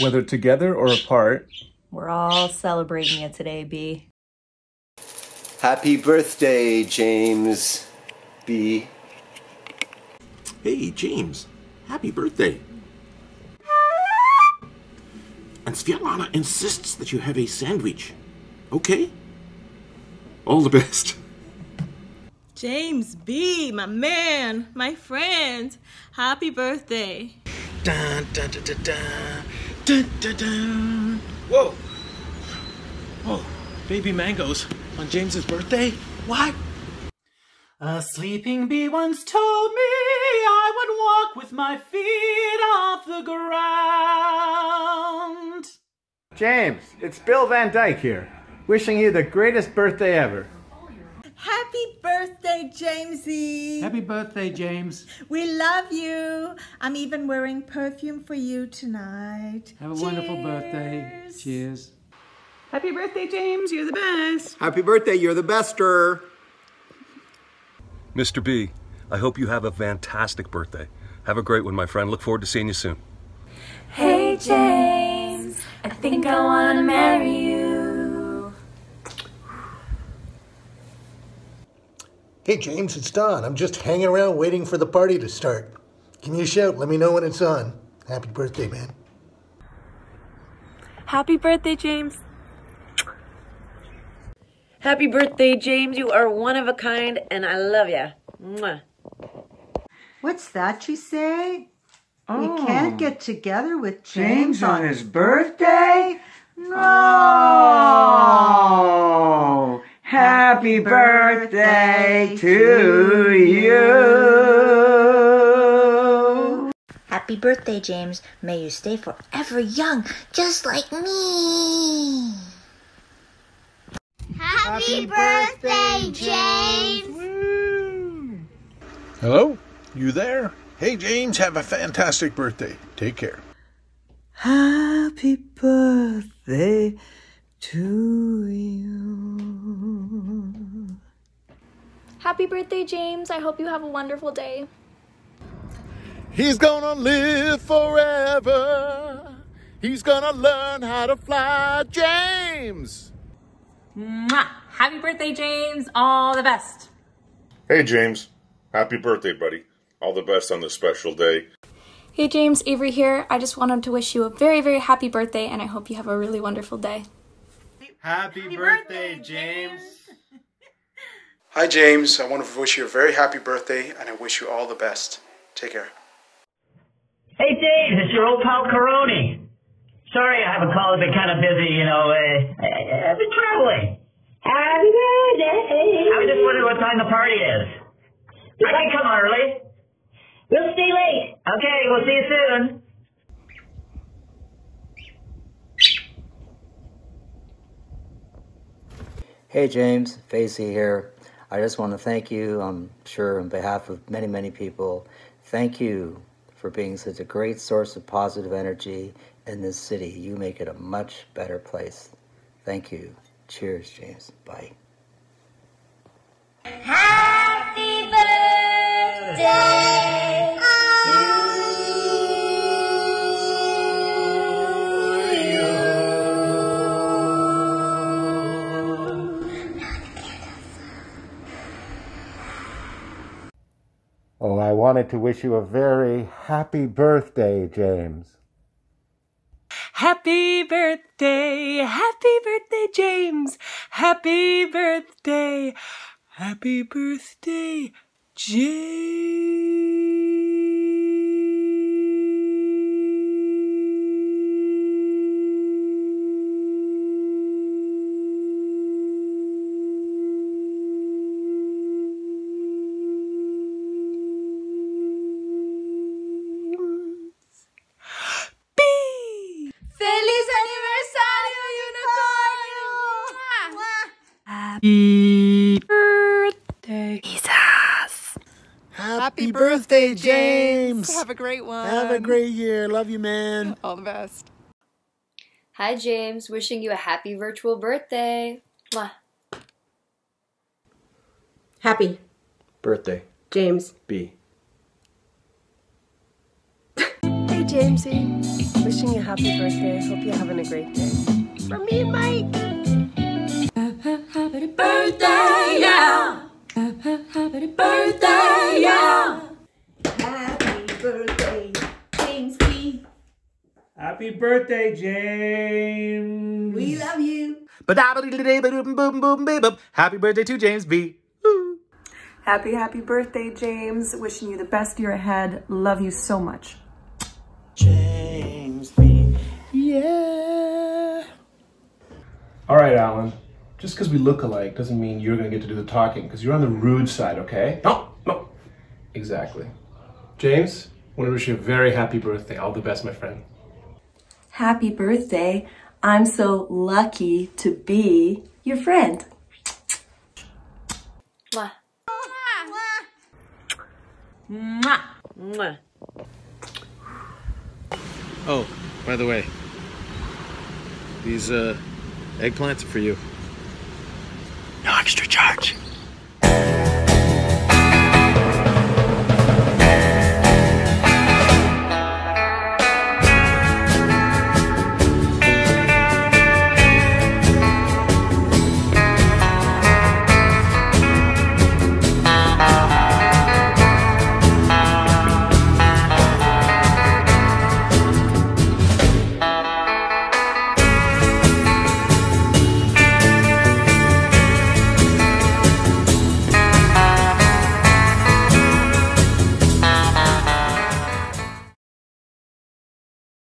whether together or apart. We're all celebrating it today, B. Happy birthday, Jaymz Bee. Hey, James. Happy birthday. And Svetlana insists that you have a sandwich. Okay? All the best. Jaymz Bee, my man, my friend. Happy birthday. Dun, dun, dun, dun, dun, dun, dun, dun. Whoa. Oh, baby mangoes on James's birthday? What? A sleeping bee once told me I would walk with my feet off the ground. James, it's Bill Van Dyke here, wishing you the greatest birthday ever. Happy birthday, Jamesy. Happy birthday, James. We love you. I'm even wearing perfume for you tonight. Have a wonderful birthday. Cheers. Happy birthday, James. You're the best. Happy birthday, you're the bester. Mr. B, I hope you have a fantastic birthday. Have a great one, my friend. Look forward to seeing you soon. Hey, James, I think I wanna marry you. Hey James, it's Don. I'm just hanging around waiting for the party to start. Give me a shout, let me know when it's on. Happy birthday, man. Happy birthday, James. Happy birthday, James. You are one of a kind, and I love ya. Mwah. What's that you say? Oh. You can't get together with James James, on his birthday? No! Oh. Happy birthday to you! Happy birthday, James. May you stay forever young, just like me. Happy birthday, James! Hello? You there? Hey, James, have a fantastic birthday. Take care. Happy birthday to you. Happy birthday, James. I hope you have a wonderful day. He's gonna live forever. He's gonna learn how to fly. James! Mwah! Happy birthday, James. All the best. Hey, James. Happy birthday, buddy. All the best on this special day. Hey, James. Avery here. I just wanted to wish you a very, very happy birthday, and I hope you have a really wonderful day. Happy, happy birthday, birthday, James. Hi, James. I want to wish you a very happy birthday, and I wish you all the best. Take care. Hey, James. It's your old pal Caroni. Sorry I haven't called. I've been kind of busy, you know. Uh, I, I've been traveling. Happy birthday. I was just wondering what time the party is. I can come early. We'll stay late. Okay, we'll see you soon. Hey James, Facey here. I just want to thank you, I'm sure on behalf of many, many people, thank you for being such a great source of positive energy in this city. You make it a much better place. Thank you. Cheers, James. Bye. Happy birthday wanted to wish you a very happy birthday, James. Happy birthday, happy birthday, James. Happy birthday, happy birthday, James. Happy birthday, Jesus. Happy birthday, James. Have a great one. Have a great year. Love you, man. All the best. Hi, James. Wishing you a happy virtual birthday. Mwah. Happy Birthday. Jaymz Bee. Hey, Jamesy. Wishing you a happy birthday. Hope you're having a great day. From me and Mike. Happy birthday, yeah. Happy birthday, yeah. Happy birthday, Jaymz Bee. Happy birthday, James. We love you. Happy birthday to Jaymz Bee. Happy, happy birthday, James. Wishing you the best year ahead. Love you so much. Jaymz Bee. Yeah. All right, Alan. Just because we look alike doesn't mean you're going to get to do the talking, because you're on the rude side, okay? No, no. Exactly. James, I want to wish you a very happy birthday. All the best, my friend. Happy birthday. I'm so lucky to be your friend. Mwah. Mwah. Mwah. Oh, by the way, these uh, eggplants are for you. No extra charge.